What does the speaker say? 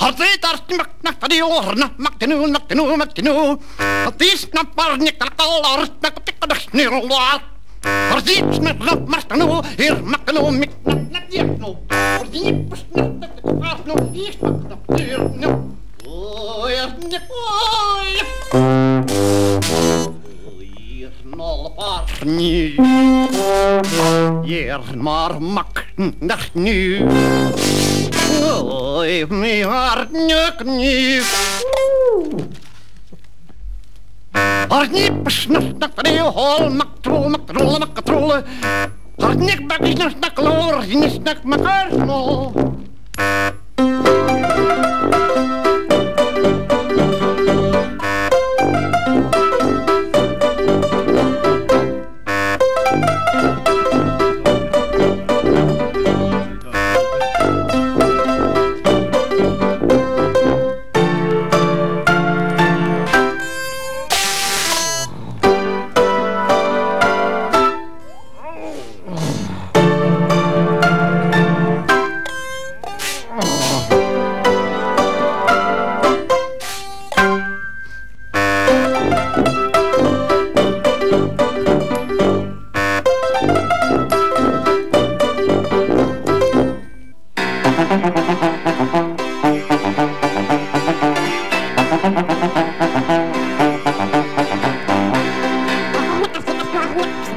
Harteitarsti maktadi orna maktinu maktinu maktinu Tisna parnik kalort naktikkadas nirulaa Hartiipsna marstanu irmaktanu mikna nadjeknu Hartiipsna naktikkaasnu ismakna nirnu Oi, oi, apart nu. Hier maar mak naar nu. Geef me hart nuk nu. Hartniep, snuf, snak, vereel, hol, mak, trol, mak, trol, mak, trol. Hartniep, bak, snuf, snak, loor, snak, mak, trol.